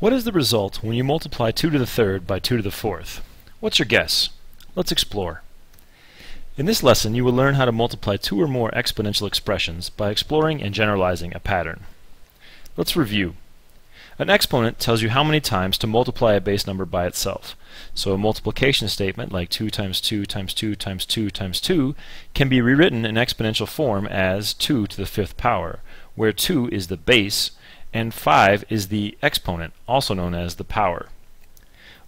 What is the result when you multiply 2 to the third by 2 to the fourth? What's your guess? Let's explore. In this lesson you will learn how to multiply two or more exponential expressions by exploring and generalizing a pattern. Let's review. An exponent tells you how many times to multiply a base number by itself. So a multiplication statement like 2 times 2 times 2 times 2 times 2 can be rewritten in exponential form as 2 to the fifth power, where 2 is the base and 5 is the exponent, also known as the power.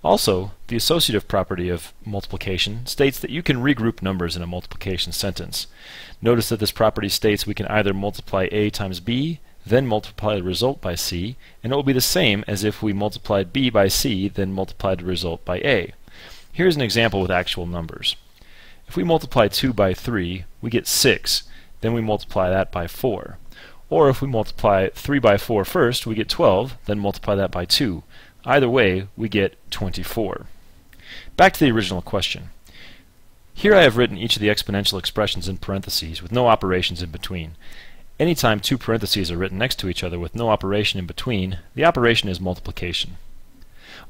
Also, the associative property of multiplication states that you can regroup numbers in a multiplication sentence. Notice that this property states we can either multiply a times b, then multiply the result by c, and it will be the same as if we multiplied b by c, then multiplied the result by a. Here's an example with actual numbers. If we multiply 2 by 3, we get 6, then we multiply that by 4. Or if we multiply 3 by 4 first, we get 12, then multiply that by 2. Either way, we get 24. Back to the original question. Here I have written each of the exponential expressions in parentheses with no operations in between. Anytime two parentheses are written next to each other with no operation in between, the operation is multiplication.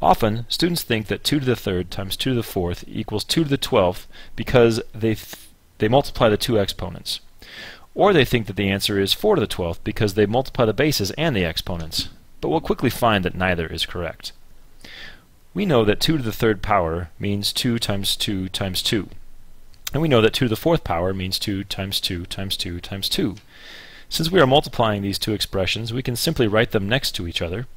Often, students think that 2 to the third times 2 to the fourth equals 2 to the twelfth because they, th they multiply the two exponents. Or they think that the answer is 4 to the 12th because they multiply the bases and the exponents, but we'll quickly find that neither is correct. We know that 2 to the third power means 2 times 2 times 2. And we know that 2 to the fourth power means 2 times 2 times 2 times 2. Since we are multiplying these two expressions, we can simply write them next to each other.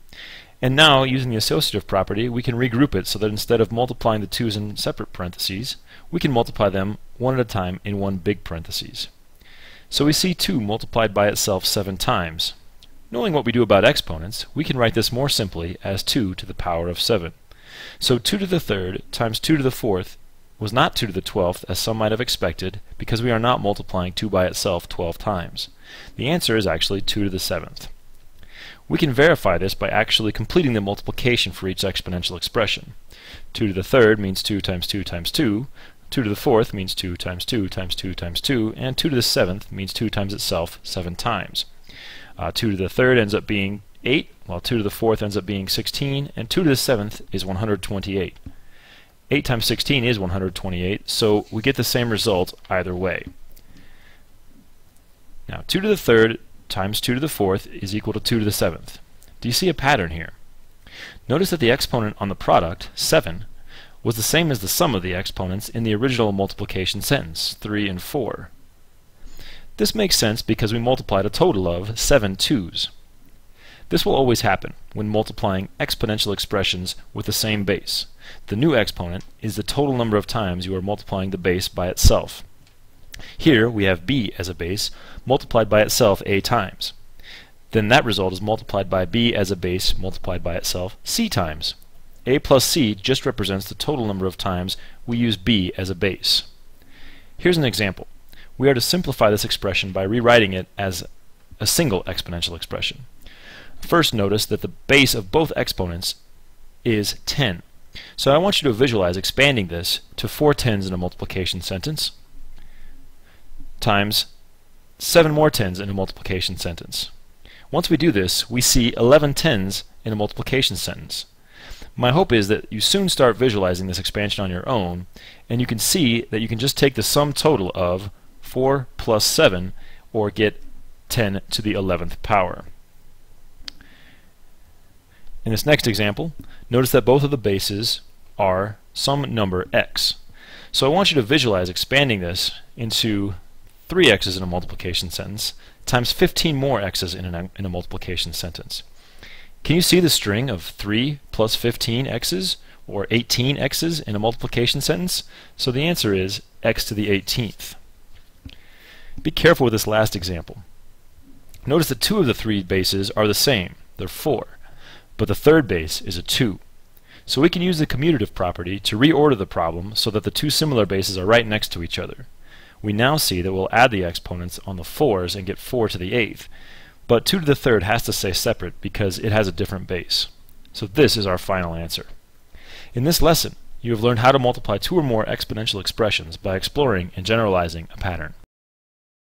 And now, using the associative property, we can regroup it so that instead of multiplying the 2's in separate parentheses, we can multiply them one at a time in one big parentheses. So we see 2 multiplied by itself 7 times. Knowing what we do about exponents, we can write this more simply as 2 to the power of 7. So 2 to the third times 2 to the fourth was not 2 to the twelfth as some might have expected because we are not multiplying 2 by itself 12 times. The answer is actually 2 to the seventh. We can verify this by actually completing the multiplication for each exponential expression. 2 to the third means 2 times 2 times 2, 2 to the fourth means 2 times 2 times 2 times 2, and 2 to the seventh means 2 times itself 7 times. Uh, 2 to the third ends up being 8, while 2 to the fourth ends up being 16, and 2 to the seventh is 128. 8 times 16 is 128, so we get the same result either way. Now, 2 to the third times 2 to the fourth is equal to 2 to the seventh. Do you see a pattern here? Notice that the exponent on the product, 7, was the same as the sum of the exponents in the original multiplication sentence, 3 and 4. This makes sense because we multiplied a total of 7 twos. This will always happen when multiplying exponential expressions with the same base. The new exponent is the total number of times you are multiplying the base by itself. Here we have b as a base multiplied by itself a times. Then that result is multiplied by b as a base multiplied by itself c times a plus c just represents the total number of times we use b as a base. Here's an example. We are to simplify this expression by rewriting it as a single exponential expression. First notice that the base of both exponents is 10. So I want you to visualize expanding this to 4 tens in a multiplication sentence times 7 more tens in a multiplication sentence. Once we do this, we see 11 tens in a multiplication sentence. My hope is that you soon start visualizing this expansion on your own, and you can see that you can just take the sum total of 4 plus 7, or get 10 to the 11th power. In this next example, notice that both of the bases are some number x. So I want you to visualize expanding this into 3 x's in a multiplication sentence times 15 more x's in a, in a multiplication sentence. Can you see the string of 3 plus 15 x's or 18 x's in a multiplication sentence? So the answer is x to the 18th. Be careful with this last example. Notice that two of the three bases are the same. They're 4. But the third base is a 2. So we can use the commutative property to reorder the problem so that the two similar bases are right next to each other. We now see that we'll add the exponents on the 4's and get 4 to the 8th. But 2 to the third has to stay separate because it has a different base. So this is our final answer. In this lesson, you have learned how to multiply two or more exponential expressions by exploring and generalizing a pattern.